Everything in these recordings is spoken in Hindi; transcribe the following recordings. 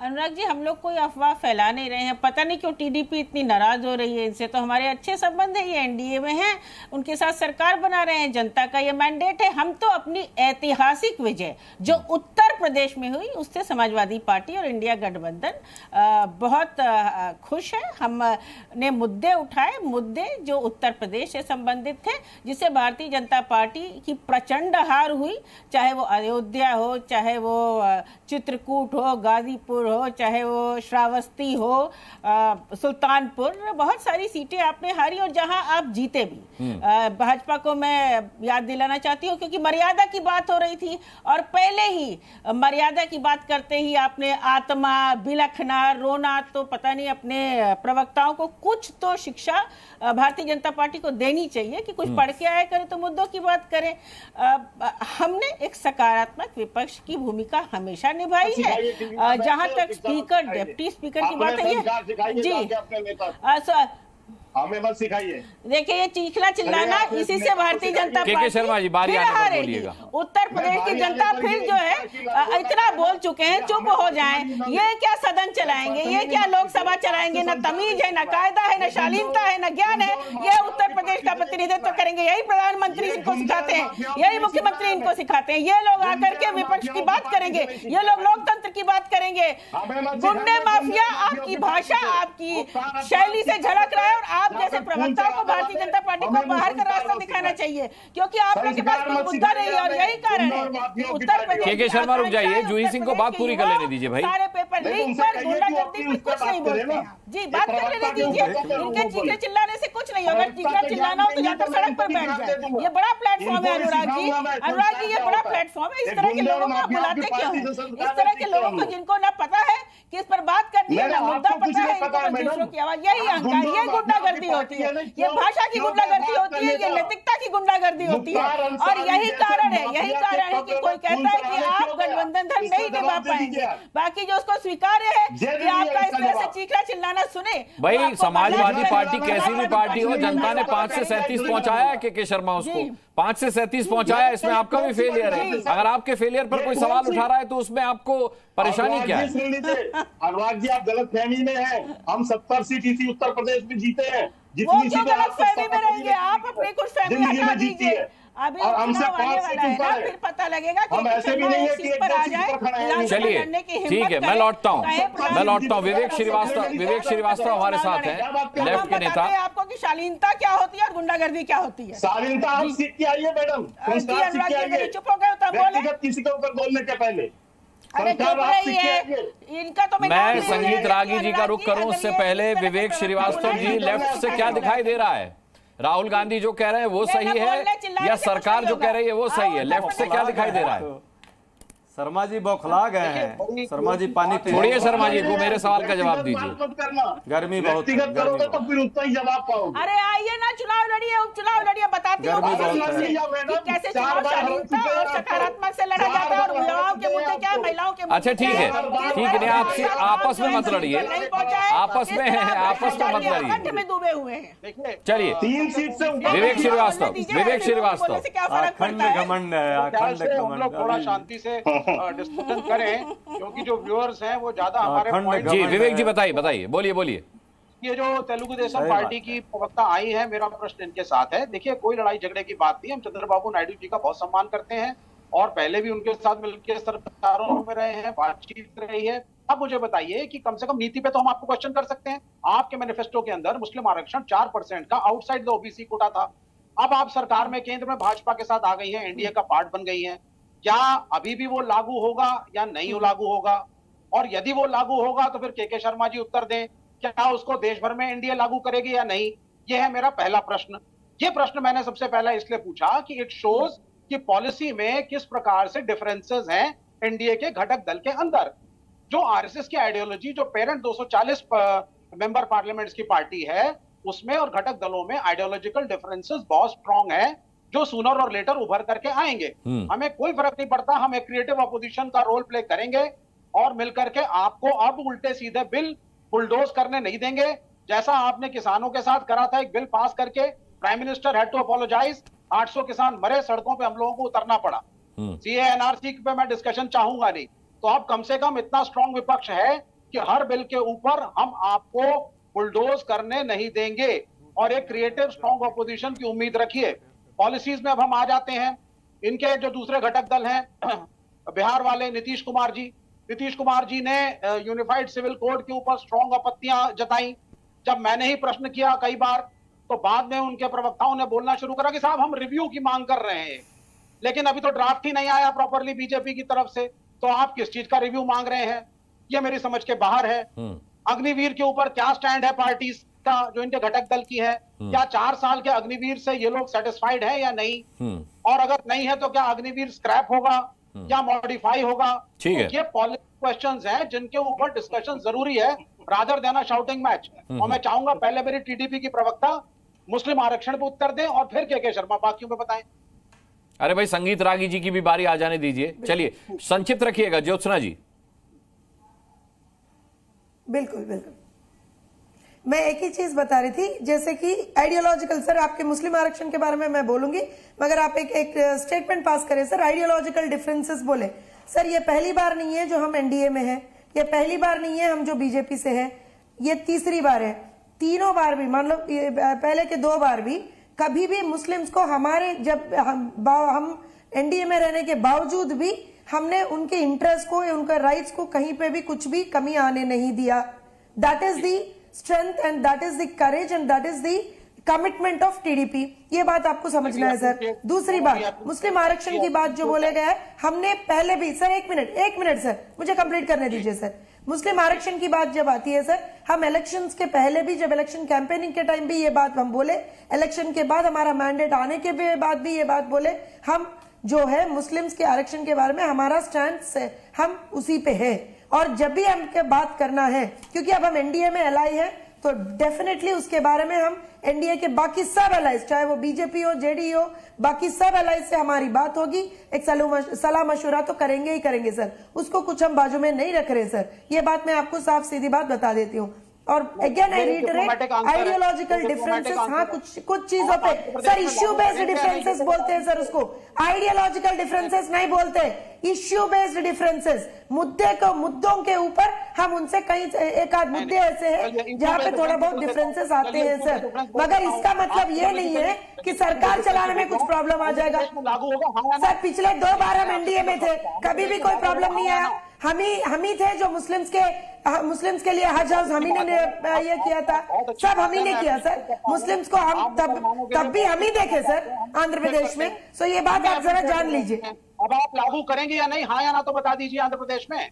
अनुराग जी, हम लोग कोई अफवाह फैला नहीं रहे हैं। पता नहीं क्यों टीडीपी इतनी नाराज़ हो रही है इनसे। तो हमारे अच्छे संबंध है, ये एनडीए में हैं। उनके साथ सरकार बना रहे हैं जनता का ये मैंडेट है। हम तो अपनी ऐतिहासिक विजय, जो उत्तर प्रदेश में हुई उससे समाजवादी पार्टी और इंडिया गठबंधन बहुत खुश है। हमने मुद्दे उठाए। मुद्दे जो उत्तर प्रदेश से संबंधित थे जिससे भारतीय जनता पार्टी की प्रचंड हार हुई। चाहे वो अयोध्या हो चाहे वो चित्रकूट हो गाजीपुर हो चाहे वो श्रावस्ती हो सुल्तानपुर बहुत सारी सीटें आपने हारी और जहाँ आप जीते भी। हम्म। भाजपा को मैं याद दिलाना चाहती हूँ क्योंकि मर्यादा की बात हो रही थी और पहले ही मर्यादा की बात करते ही आपने आत्मा बिलखना रोना तो पता नहीं अपने प्रवक्ताओं को कुछ तो शिक्षा भारतीय जनता पार्टी को देनी चाहिए कि कुछ हम्म। पढ़ के आया करें तो मुद्दों की बात करें। हमने एक सकारात्मक विपक्ष की भूमिका हमेशा निभाई है। जहाँ तक स्पीकर डिप्टी स्पीकर की बात है जी। हमें मत सिखाइए। देखिए ये चीखना चिल्लाना इसी से भारतीय जनता पार्टी शर्मा जी बारी आने बोलिएगा। उत्तर प्रदेश की जनता फिर जो है इतना बोल चुके हैं चुप हो जाएँ। ये क्या सदन चलाएँगे? ये क्या लोकसभा चलाएँगे? न तमीज है न कायदा है न शालीनता है न ज्ञान है। ये उत्तर प्रदेश का प्रतिनिधित्व करेंगे। यही प्रधानमंत्री इनको सिखाते हैं। यही मुख्यमंत्री इनको सिखाते हैं। ये लोग आकर के विपक्ष की बात करेंगे। ये लोग लोकतंत्र की बात करेंगे। गुंडे माफिया आपकी भाषा आपकी शैली से झलक रहा है और आप आप जैसे प्रवक्ताओं को भारतीय जनता पार्टी को बाहर का रास्ता दिखाना चाहिए क्योंकि आप लोग के पास कोई मुद्दा नहीं है और यही कारण है उत्तर प्रदेश के शर्मा रुक जाइए जूही सिंह को बात पूरी कर लेने दीजिए भाई। सारे पेपर लीक पर गुंडागर्दी पर कुछ नहीं बोलते। जी बात कर लेने दीजिए इनके चीखे चिल्लाने से कुछ नहीं होगा चीखना चिल्लाना हो तो जाकर सड़क पर बैठ जाए। ये बड़ा प्लेटफॉर्म है अनुराग जी। अनुराग जी ये बड़ा प्लेटफॉर्म है। इस तरह के लोगों को आप बुलाते क्यों इस तरह के लोगों को जिनको ना पता है कि इस पर बात करनी है ना मुद्दा पता है इनको दूसरों की आवाज़ यही अहंकार ये गुंडागर्दी होती है। ये भाषा की गुंडागर्दी होती है ये नैतिकता की गुंडागर्दी होती है। और यही कारण है यही कारण है कि कोई कहता है कि आप गठबंधन धन नहीं निभा पाएँगे। बाकी जो उसको स्वीकार है कि आपका इस तरह से चीखना चिल्लाना सुने भाई समाजवादी पार्टी कैसी भी पार्टी हो जनता ने पाँच से सैंतीस पहुँचाया है के के शर्मा उसको। पाँच से सैंतीस पहुँचाया इसमें आपका भी फेलियर है। अगर आपके फेलियर पर कोई सवाल उठा रहा है तो उसमें आपको परेशानी क्या है? अनुराग जी आप गलत फहमी में है। हम सत्तर सीट इसी उत्तर प्रदेश में जीते हैं। जितनी सीटें आप अपने में रहेंगे आप अपनी कुछ फहमी हटा दीजिए। अभी और हमसे पाँच सीट ऊपर है फिर पता लगेगा कि हम ऐसे भी नहीं है कि एक दो सीट पर खड़े हैं चलिए ठीक है मैं लौटता हूँ। मैं लौटता हूँ। विवेक श्रीवास्तव विवेक श्रीवास्तव हमारे साथ हैं। लेफ़्ट के नेता। आपको की शालीनता क्या होती है और गुंडागर्दी क्या होती है? शालीनता हम सीख के आइए मैडम। चुप हो गए तो बोले। किसी के ऊपर बोलने के पहले। अरे चुप रही है इनका तो मैं, मैं संगीत रागी जी का रुख करूँ उससे पहले विवेक श्रीवास्तव जी लेफ़्ट से क्या दिखाई दे रहा है? राहुल गांधी जो कह रहे हैं वो सही है या सरकार जो कह रही है वो सही है? लेफ़्ट से क्या दिखाई दे रहा है? शर्मा जी बौखला गए हैं शर्मा जी पानी छोड़िए शर्मा जी को मेरे सवाल का जवाब दीजिए। गर्मी बहुत करोगे तो फिर उतना ही जवाब पाओगे। अरे आइए ना चुनाव लड़िए उपचुनाव लड़िए बताती हूँ कैसे सकारात्मक से लड़ा जाता है और महिलाओं के मुद्दे क्या है। महिलाओं के अच्छा ठीक है। ठीक है आपसे आपस में मत लड़िए। आपस में है आपस में मत लड़िए। डूबे हुए हैं। चलिए। तीन सीट से विवेक श्रीवास्तव विवेक श्रीवास्तव। अखंड घमंड है अखंड घमंड। थोड़ा शांति से डिस्कशन करें क्योंकि जो व्यूअर्स हैं वो ज़्यादा हमारे जी विवेक जी बताइए बताइए बोलिए बोलिए। ये जो तेलुगु देशम पार्टी की प्रवक्ता आई है मेरा प्रश्न इनके साथ है। देखिए कोई लड़ाई झगड़े की बात नहीं हम चंद्रबाबू नायडू जी का बहुत सम्मान करते हैं और पहले भी उनके साथ मिलकर सरकारों में रहे हैं बातचीत रही है। अब मुझे बताइए कि कम से कम नीति पे तो हम आपको क्वेश्चन कर सकते हैं। आपके मैनिफेस्टो के अंदर मुस्लिम आरक्षण चार परसेंट का आउटसाइड द ओबीसी कोटा था। अब आप सरकार में केंद्र में भाजपा के साथ आ गई है एनडीए का पार्ट बन गई है। क्या अभी भी वो लागू होगा या नहीं लागू होगा? और यदि वो लागू होगा तो फिर के के शर्मा जी उत्तर दें क्या उसको देश भर में एनडीए लागू करेगी या नहीं? ये है मेरा पहला प्रश्न। ये प्रश्न मैंने सबसे पहला इसलिए पूछा कि इट शोज़ कि पॉलिसी में किस प्रकार से डिफरेंसेस हैं एनडीए के घटक दल के अंदर। जो आरएसएस की आइडियोलॉजी जो पेरेंट 240 मेंबर पार्लियामेंट्स की पार्टी है उसमें और घटक दलों में आइडियोलॉजिकल डिफरेंसेस बहुत स्ट्रॉन्ग है। जो सुनर और लेटर उभर करके आएँगे। हम्म। हमें कोई फ़र्क नहीं पड़ता हम एक क्रिएटिव अपोजिशन का रोल प्ले करेंगे और मिलकर के आपको अब उल्टे सीधे बिल बुलडोज करने नहीं देंगे। जैसा आपने किसानों के साथ करा था एक बिल पास करके prime minister had to apologize 800 किसान मरे सड़कों पे हम लोगों को उतरना पड़ा। सी एनआरसी पे मैं डिस्कशन चाहूँगा नहीं। तो अब कम से कम इतना स्ट्रांग विपक्ष है कि हर बिल के ऊपर हम आपको बुलडोज करने नहीं देंगे। और एक क्रिएटिव स्ट्रांग ऑपोजिशन की उम्मीद रखिए। पॉलिसीज़ में अब हम आ जाते हैं। इनके जो दूसरे घटक दल हैं बिहार वाले नीतीश कुमार जी। नीतीश कुमार जी ने यूनिफाइड सिविल कोड के ऊपर स्ट्रांग आपत्तियाँ जताई। जब मैंने ही प्रश्न किया कई बार तो बाद में उनके प्रवक्ताओं ने बोलना शुरू करा कि साहब हम रिव्यू की मांग कर रहे हैं। लेकिन अभी तो ड्राफ्ट ही नहीं आया प्रॉपरली बीजेपी की तरफ़ से। तो आप किस चीज़ का रिव्यू मांग रहे हैं? ये मेरी समझ के बाहर है। हम्म, अग्निवीर के ऊपर क्या स्टैंड है पार्टी का जो इनके घटक दल की है हम्म। क्या चार साल के अग्निवीर से ये लोग सेटिस्फाइड है या नहीं? हम्म, और अगर नहीं है तो क्या अग्निवीर स्क्रैप होगा? या मॉडिफाई होगा? ठीक है। तो ये पॉलिटिकल क्वेश्चंस हैं जिनके ऊपर डिस्कशन ज़रूरी है। रादर देना शाउटिंग मैच और मैं चाहूँगा पहले मेरी टीडीपी की प्रवक्ता मुस्लिम आरक्षण पे उत्तर दें और फिर के के शर्मा बाकियों पे बताएँ। अरे भाई संगीत रागी जी की भी बारी आ जाने दीजिए। चलिए संक्षिप्त रखिएगा ज्योत्सना जी। बिल्कुल बिल्कुल। मैं एक ही चीज़ बता रही थी, जैसे कि आइडियोलॉजिकल सर आपके मुस्लिम आरक्षण के बारे में मैं बोलूँगी, मगर आप एक एक स्टेटमेंट पास करें सर आइडियोलॉजिकल डिफरेंसेस बोले। सर ये पहली बार नहीं है जो हम एनडीए में है, ये पहली बार नहीं है हम जो बीजेपी से है, ये तीसरी बार है। तीनों बार भी मतलब ये पहले के दो बार भी, कभी भी मुस्लिम्स को हमारे जब हम हम एनडीए में रहने के बावजूद भी हमने उनके इंटरेस्ट को, उनके राइट्स को कहीं पे भी कुछ भी कमी आने नहीं दिया। That is the strength and that is the courage and that is the commitment of TDP ये बात आपको समझना है सर दूसरी बात मुस्लिम आरक्षण की बात जो बोले गया है हमने पहले भी सर एक मिनट एक मिनट सर मुझे कंप्लीट करने दीजिए सर मुस्लिम आरक्षण की बात जब आती है सर हम इलेक्शंस के पहले भी जब इलेक्शन कैंपेनिंग के टाइम भी ये बात हम बोले इलेक्शन के बाद हमारा मैंडेट आने के भी बाद भी ये बात बोले हम जो है मुस्लिम्स के आरक्षण के बारे में हमारा स्टैंड हम उसी पे है। और जब भी हमें बात करना है, क्योंकि अब हम एनडीए में एलाई है तो डेफिनेटली उसके बारे में हम एनडीए के बाकी सब एलाइज चाहे वो बीजेपी हो जेडी हो, बाकी सब एलाइज से हमारी बात होगी। एक सलाह सलाह मशुरा तो करेंगे ही करेंगे, सर। उसको कुछ हम बाजू में नहीं रख रहे, सर। ये बात मैं आपको साफ़ सीधी बात बता देती हूँ। और अगेन आई रिटरेट है। आइडियोलॉजिकल डिफरेंसेस हाँ कुछ कुछ चीज़ों पे सर इश्यू बेस्ड डिफरेंसेस बोलते हैं सर उसको। आइडियोलॉजिकल डिफरेंसेस नहीं बोलते। इश्यू बेस्ड डिफरेंसेस मुद्दे को मुद्दों के ऊपर हम उनसे कई एक आध मुद्दे ऐसे हैं जहाँ पे थोड़ा बहुत डिफरेंसेस आते हैं सर मगर इसका मतलब ये नहीं है कि सरकार चलाने में कुछ प्रॉब्लम आ जाएगा। होगा। हाँ? सर पिछले दो बार हम एनडीए में थे। कभी भी कोई प्रॉब्लम नहीं आया। हम ही हम ही थे जो मुस्लिम्स के मुस्लिम्स के लिए हज हाउस हम ही ने ये किया था। सब हम ही ने किया सर। मुस्लिम्स को हम तब तब भी हम ही देखे सर आंध्र प्रदेश में। सो ये बात आप जरा जान लीजिए। अब आप लागू करेंगे या नहीं? हाँ या ना तो बता दीजिए आंध्र प्रदेश में।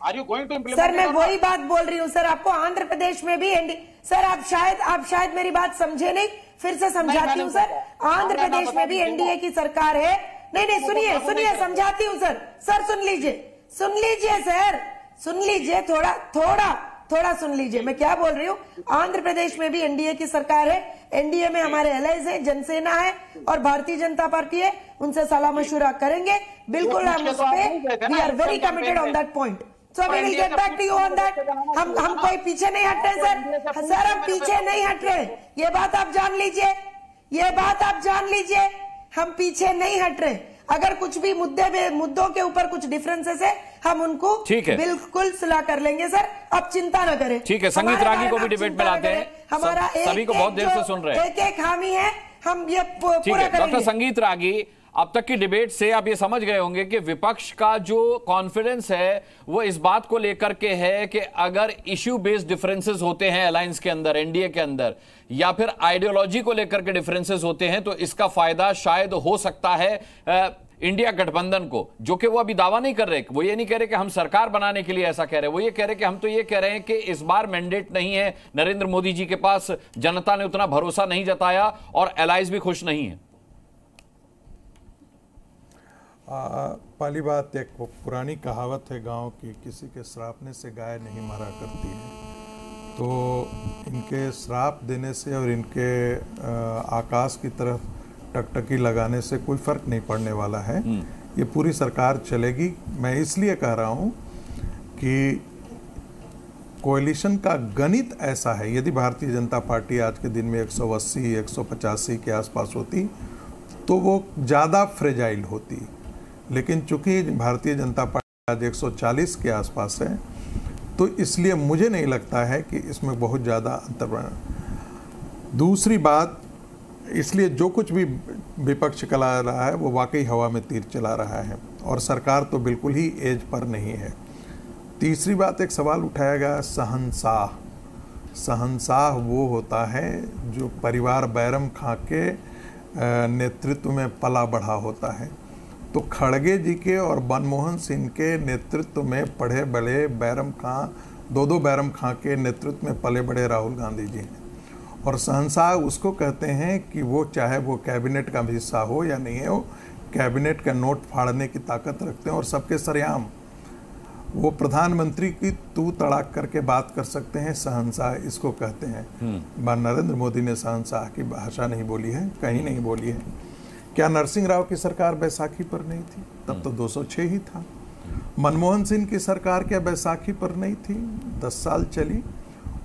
Are you going to sir मैं वही बात बोल रही हूँ सर। आपको आंध्र प्रदेश में भी एनडी सर आप शायद आप शायद मेरी बात समझे नहीं। फिर से समझाती हूँ सर। आंध्र प्रदेश में भी एनडीए की सरकार है। नहीं नहीं सुनिए सुनिए समझाती हूँ सर। सर सुन लीजिए। सुन लीजिए सर। सुन लीजिए थोड़ा थोड़ा थोड़ा सुन लीजिए। मैं क्या बोल रही हूँ? आंध्र प्रदेश में भी एनडीए की सरकार है। एनडीए में हमारे एलाइज है जनसेना है और भारतीय जनता पार्टी है। उनसे सलाह मशुरा करेंगे। बिल्कुल हम उस पे we are very committed on that point so we will get back to you on that हम हम कोई पीछे नहीं हट रहे सर। सर हम पीछे नहीं हट रहे। ये बात आप जान लीजिए। ये बात आप जान लीजिए। हम पीछे नहीं हट रहे अगर कुछ भी मुद्दे में मुद्दों के ऊपर कुछ डिफरेंसेस है हम उनको ठीक है। बिल्कुल सलाह कर लेंगे सर आप चिंता न करें ठीक है, संगीत रागी को भी डिबेट में लाते हैं। हमारा सभी को बहुत देर से सुन रहे हैं। एक एक हामी है हम ये पूरा डॉक्टर करेंगे संगीत रागी अब तक की डिबेट से आप ये समझ गए होंगे कि विपक्ष का जो कॉन्फिडेंस है वो इस बात को लेकर के है कि अगर इश्यू बेस्ड डिफरेंसेस होते हैं अलायंस के अंदर एनडीए के अंदर या फिर आइडियोलॉजी को लेकर के डिफरेंसेस होते हैं तो इसका फ़ायदा शायद हो सकता है अ, इंडिया गठबंधन को जो कि वो अभी दावा नहीं कर रहे। वो ये नहीं कह रहे कि हम सरकार बनाने के लिए ऐसा कह रहे वो ये कह रहे कि हम तो ये कह रहे हैं कि इस बार मैंडेट नहीं है। नरेंद्र मोदी जी के पास जनता ने उतना भरोसा नहीं जताया और एलाइज भी खुश नहीं है। आ, पहली बात एक पुरानी कहावत है गाँव की किसी के श्रापने से गाय नहीं मारा करती है। तो इनके श्राप देने से और इनके आ, आकाश की तरफ़ टकटकी लगाने से कोई फ़र्क नहीं पड़ने वाला है। ये पूरी सरकार चलेगी। मैं इसलिए कह रहा हूँ कि कोलिशन का गणित ऐसा है। यदि भारतीय जनता पार्टी आज के दिन में 180 185 के आसपास होती तो वो ज़्यादा फ्रेजाइल होती। लेकिन चूँकि भारतीय जनता पार्टी आज 140 के आसपास है तो इसलिए मुझे नहीं लगता है कि इसमें बहुत ज़्यादा अंतर बना। दूसरी बात, इसलिए जो कुछ भी विपक्ष चला रहा है, वो वाकई हवा में तीर चला रहा है और सरकार तो बिल्कुल ही एज पर नहीं है। तीसरी बात, एक सवाल उठाया गया सहनसाह सहनसाह वो होता है जो परिवार बैरम खां के नेतृत्व में पला बढ़ा होता है। तो खड़गे जी के और मनमोहन सिंह के नेतृत्व में पढ़े बड़े बैरम खां दो दो बैरम खां के नेतृत्व में पले बड़े राहुल गांधी जी हैं। और सहनशाह उसको कहते हैं कि वो चाहे वो कैबिनेट का हिस्सा हो या नहीं हो कैबिनेट का नोट फाड़ने की ताकत रखते हैं और सबके सरेआम। वो प्रधानमंत्री की तू तड़ाक करके बात कर सकते हैं सहनशाह इसको कहते हैं। हम्म। नरेंद्र मोदी ने सहनशाह की भाषा नहीं बोली है कहीं नहीं बोली है। क्या नरसिंह राव की सरकार बैसाखी पर नहीं थी? तब तो 206 ही था। मनमोहन सिंह की सरकार क्या बैसाखी पर नहीं थी? दस साल चली।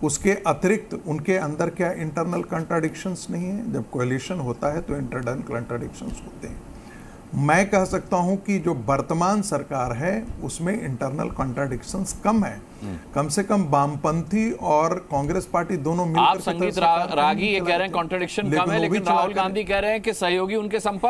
उसके अतिरिक्त उनके अंदर क्या इंटरनल कंट्राडिक्शंस नहीं है? जब कोलिशन होता है तो इंटरनल कंट्राडिक्शंस होते हैं। मैं कह सकता हूँ कि जो वर्तमान सरकार है उसमें इंटरनल कॉन्ट्राडिक्शन कम है। हम्म। कम से कम वामपंथी और कांग्रेस पार्टी दोनों मिलकर आप संगीत रा, रागी ये कह रहे हैं कॉन्ट्राडिक्शन कम है लेकिन राहुल गांधी कह रहे हैं कि सहयोगी उनके संपर्क